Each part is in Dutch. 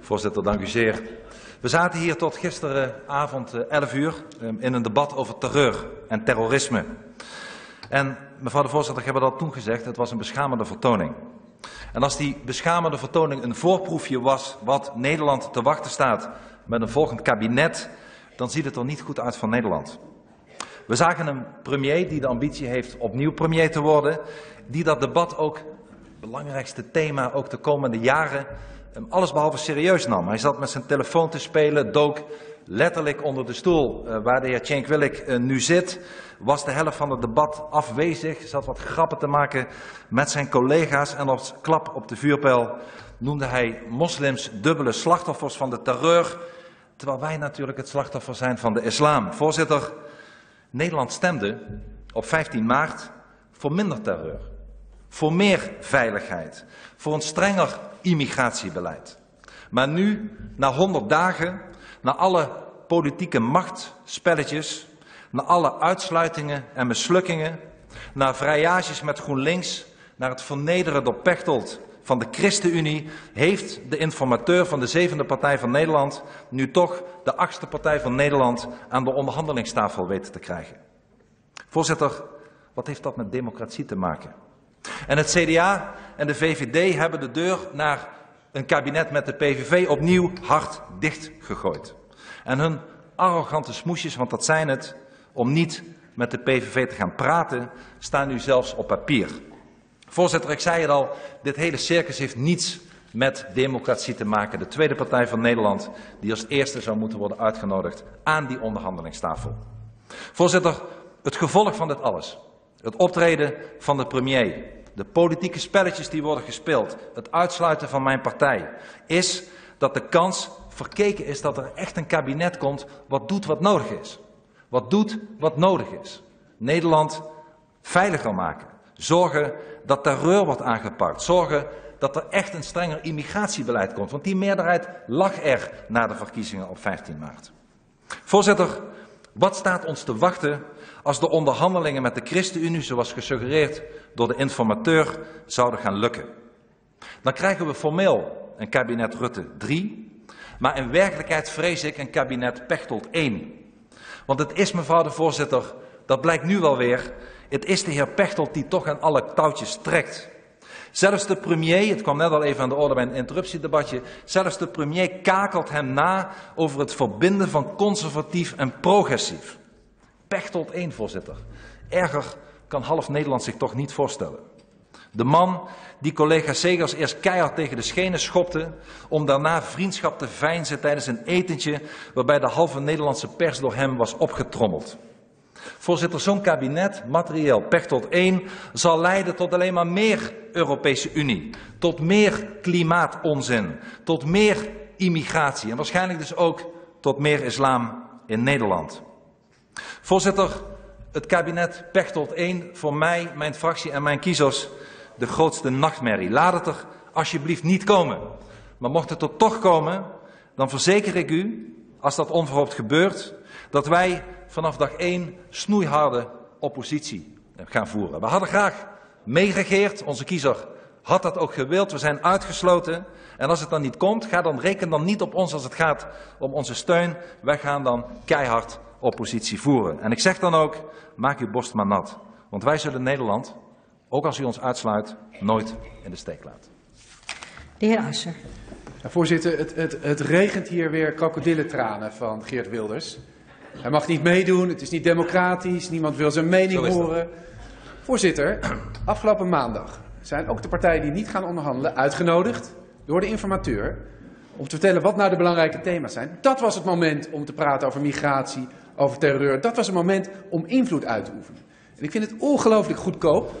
Voorzitter, dank u zeer. We zaten hier tot gisteravond 11 uur in een debat over terreur en terrorisme. En mevrouw de voorzitter, ik heb dat toen gezegd, het was een beschamende vertoning. En als die beschamende vertoning een voorproefje was wat Nederland te wachten staat met een volgend kabinet, dan ziet het er niet goed uit voor Nederland. We zagen een premier die de ambitie heeft opnieuw premier te worden, die dat debat ook, belangrijkste thema, ook de komende jaren, allesbehalve serieus nam. Hij zat met zijn telefoon te spelen, dook letterlijk onder de stoel uh, waar de heer Cenk Willink uh, nu zit, was de helft van het debat afwezig, zat wat grappen te maken met zijn collega's en als klap op de vuurpijl noemde hij moslims dubbele slachtoffers van de terreur, terwijl wij natuurlijk het slachtoffer zijn van de islam. Voorzitter, Nederland stemde op 15 maart voor minder terreur, voor meer veiligheid, voor een strenger immigratiebeleid. Maar nu, na 100 dagen, na alle politieke machtspelletjes, na alle uitsluitingen en mislukkingen, na vrijages met GroenLinks, naar het vernederen door Pechtold van de ChristenUnie, heeft de informateur van de zevende partij van Nederland nu toch de achtste partij van Nederland aan de onderhandelingstafel weten te krijgen. Voorzitter, wat heeft dat met democratie te maken? En het CDA en de VVD hebben de deur naar een kabinet met de PVV opnieuw hard dichtgegooid. En hun arrogante smoesjes, want dat zijn het, om niet met de PVV te gaan praten, staan nu zelfs op papier. Voorzitter, ik zei het al, dit hele circus heeft niets met democratie te maken. De tweede partij van Nederland, die als eerste zou moeten worden uitgenodigd aan die onderhandelingstafel. Voorzitter, het gevolg van dit alles, het optreden van de premier, de politieke spelletjes die worden gespeeld, het uitsluiten van mijn partij, is dat de kans verkeken is dat er echt een kabinet komt wat doet wat nodig is. Wat doet wat nodig is. Nederland veiliger maken. Zorgen dat terreur wordt aangepakt. Zorgen dat er echt een strenger immigratiebeleid komt. Want die meerderheid lag er na de verkiezingen op 15 maart. Voorzitter, wat staat ons te wachten als de onderhandelingen met de ChristenUnie, zoals gesuggereerd door de informateur, zouden gaan lukken? Dan krijgen we formeel een kabinet Rutte 3, maar in werkelijkheid vrees ik een kabinet Pechtold 1. Want het is, mevrouw de voorzitter, dat blijkt nu wel weer, het is de heer Pechtold die toch aan alle touwtjes trekt. Zelfs de premier, het kwam net al even aan de orde bij een interruptiedebatje, zelfs de premier kakelt hem na over het verbinden van conservatief en progressief. Pechtold 1, voorzitter. Erger kan half Nederland zich toch niet voorstellen. De man die collega Segers eerst keihard tegen de schenen schopte, om daarna vriendschap te veinzen tijdens een etentje waarbij de halve Nederlandse pers door hem was opgetrommeld. Voorzitter, zo'n kabinet, materieel Pechtold 1, zal leiden tot alleen maar meer Europese Unie, tot meer klimaatonzin, tot meer immigratie en waarschijnlijk dus ook tot meer islam in Nederland. Voorzitter, het kabinet Pechtold 1 voor mij, mijn fractie en mijn kiezers de grootste nachtmerrie. Laat het er alsjeblieft niet komen. Maar mocht het er toch komen, dan verzeker ik u, als dat onverhoopt gebeurt, dat wij vanaf dag 1 snoeiharde oppositie gaan voeren. We hadden graag meegeregeerd, onze kiezer had dat ook gewild, we zijn uitgesloten. En als het dan niet komt, ga dan, reken dan niet op ons als het gaat om onze steun. Wij gaan dan keihard oppositie voeren. En ik zeg dan ook, maak uw borst maar nat. Want wij zullen Nederland, ook als u ons uitsluit, nooit in de steek laten. De heer Asser. Ja, voorzitter, het, het, het regent hier weer krokodillentranen van Geert Wilders. Hij mag niet meedoen, het is niet democratisch, niemand wil zijn mening horen. Voorzitter, afgelopen maandag zijn ook de partijen die niet gaan onderhandelen uitgenodigd door de informateur om te vertellen wat nou de belangrijke thema's zijn. Dat was het moment om te praten over migratie, over terreur. Dat was het moment om invloed uit te oefenen. En ik vind het ongelooflijk goedkoop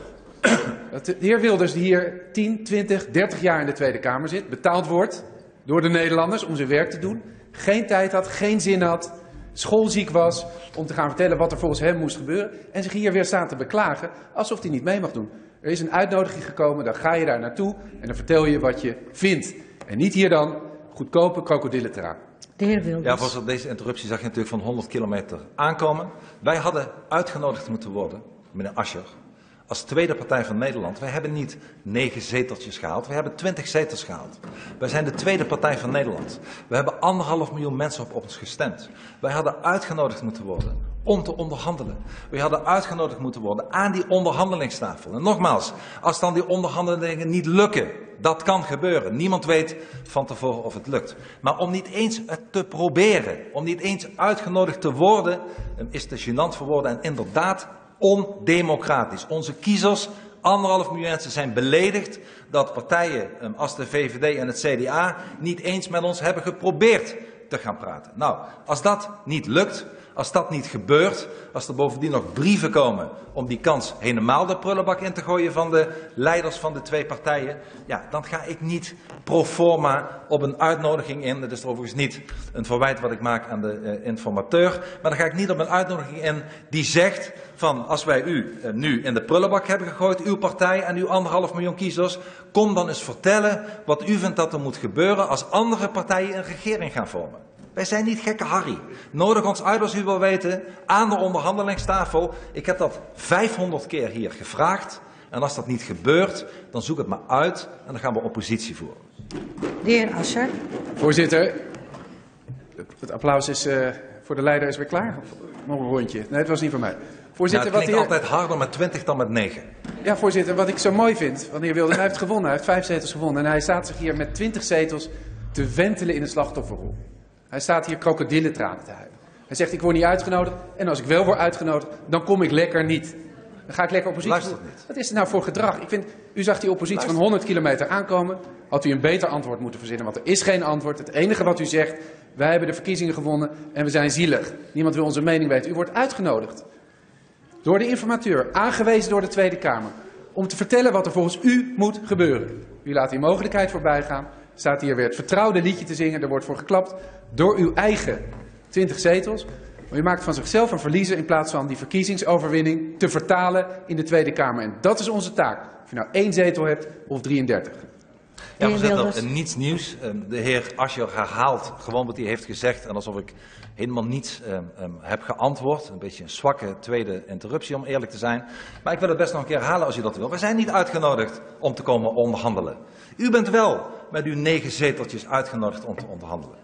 dat de heer Wilders, die hier 10, 20, 30 jaar in de Tweede Kamer zit, betaald wordt door de Nederlanders om zijn werk te doen, geen tijd had, geen zin had, schoolziek was om te gaan vertellen wat er volgens hem moest gebeuren en zich hier weer staat te beklagen alsof hij niet mee mag doen. Er is een uitnodiging gekomen, dan ga je daar naartoe en dan vertel je wat je vindt. En niet hier dan goedkope krokodillentraan. De heer Wilders. Ja, voorzitter, deze interruptie zag je natuurlijk van 100 kilometer aankomen. Wij hadden uitgenodigd moeten worden, meneer Ascher, als tweede partij van Nederland. Wij hebben niet negen zeteltjes gehaald, we hebben twintig zetels gehaald. Wij zijn de tweede partij van Nederland. We hebben anderhalf miljoen mensen op ons gestemd. Wij hadden uitgenodigd moeten worden om te onderhandelen. We hadden uitgenodigd moeten worden aan die onderhandelingstafel. En nogmaals, als dan die onderhandelingen niet lukken, dat kan gebeuren. Niemand weet van tevoren of het lukt. Maar om niet eens het te proberen, om niet eens uitgenodigd te worden, is te gênant voor woorden en inderdaad ondemocratisch. Onze kiezers, anderhalf miljoen mensen, zijn beledigd dat partijen als de VVD en het CDA niet eens met ons hebben geprobeerd te gaan praten. Nou, als dat niet lukt, als dat niet gebeurt, als er bovendien nog brieven komen om die kans helemaal de prullenbak in te gooien van de leiders van de twee partijen, ja, dan ga ik niet pro forma op een uitnodiging in. Dat is overigens niet een verwijt wat ik maak aan de uh, informateur, maar dan ga ik niet op een uitnodiging in die zegt van als wij u uh, nu in de prullenbak hebben gegooid, uw partij en uw anderhalf miljoen kiezers, kom dan eens vertellen wat u vindt dat er moet gebeuren als andere partijen een regering gaan vormen. Wij zijn niet gekke Harry. Nodig ons uit als u wil weten aan de onderhandelingstafel. Ik heb dat 500 keer hier gevraagd. En als dat niet gebeurt, dan zoek het maar uit en dan gaan we oppositie voeren. De heer Asser. Voorzitter, het applaus is, uh, voor de leider is weer klaar. Nog een rondje? Nee, het was niet voor mij. Voorzitter, ja, het klinkt wat altijd harder met 20 dan met 9. Ja, voorzitter, wat ik zo mooi vind, wanneer Wilde, hij heeft gewonnen, hij heeft vijf zetels gewonnen. En hij staat zich hier met 20 zetels te wentelen in de slachtofferrol. Hij staat hier krokodillentranen te huilen. Hij zegt, ik word niet uitgenodigd. En als ik wel word uitgenodigd, dan kom ik lekker niet. Dan ga ik lekker oppositie doen. Wat is het nou voor gedrag? Ik vind, u zag die oppositie Luister. van 100 kilometer aankomen. Had u een beter antwoord moeten verzinnen. Want er is geen antwoord. Het enige wat u zegt, wij hebben de verkiezingen gewonnen en we zijn zielig. Niemand wil onze mening weten. U wordt uitgenodigd. Door de informateur, aangewezen door de Tweede Kamer. Om te vertellen wat er volgens u moet gebeuren. U laat die mogelijkheid voorbij gaan staat hier weer het vertrouwde liedje te zingen. Er wordt voor geklapt door uw eigen 20 zetels. Maar u maakt van zichzelf een verliezer in plaats van die verkiezingsoverwinning te vertalen in de Tweede Kamer. En dat is onze taak. Of je nou één zetel hebt of 33. Ja, voorzitter, niets nieuws. Ehm, de heer Ascher herhaalt gewoon wat hij heeft gezegd. En alsof ik helemaal niets um, um, heb geantwoord. Een beetje een zwakke tweede interruptie, om eerlijk te zijn. Maar ik wil het best nog een keer herhalen als u dat wil. We zijn niet uitgenodigd om te komen onderhandelen. U bent wel met uw negen zeteltjes uitgenodigd om te onderhandelen.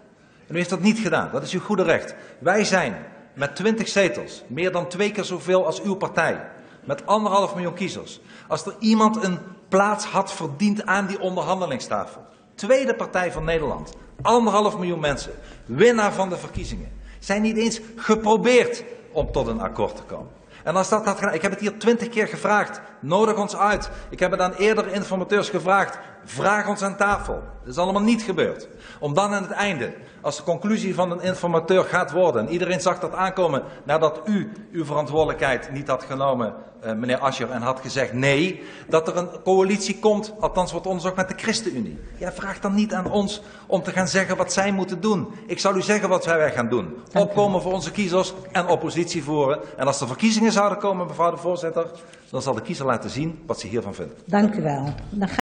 En u heeft dat niet gedaan. Dat is uw goede recht. Wij zijn met twintig zetels, meer dan twee keer zoveel als uw partij, met anderhalf miljoen kiezers. Als er iemand een plaats had verdiend aan die onderhandelingstafel. Tweede partij van Nederland, anderhalf miljoen mensen, winnaar van de verkiezingen, zijn niet eens geprobeerd om tot een akkoord te komen. En als dat had ik heb het hier twintig keer gevraagd, nodig ons uit. Ik heb het aan eerdere informateurs gevraagd, vraag ons aan tafel. Dat is allemaal niet gebeurd. Om dan aan het einde, als de conclusie van een informateur gaat worden, en iedereen zag dat aankomen nadat u uw verantwoordelijkheid niet had genomen, uh, meneer Ascher, en had gezegd nee, dat er een coalitie komt, althans wordt onderzocht met de ChristenUnie. Ja, vraag dan niet aan ons om te gaan zeggen wat zij moeten doen. Ik zal u zeggen wat wij gaan doen. Opkomen voor onze kiezers en oppositie voeren. En als er verkiezingen zouden komen, mevrouw de voorzitter, dan zal de kiezer laten zien wat ze hiervan vindt. Dank u wel. Dan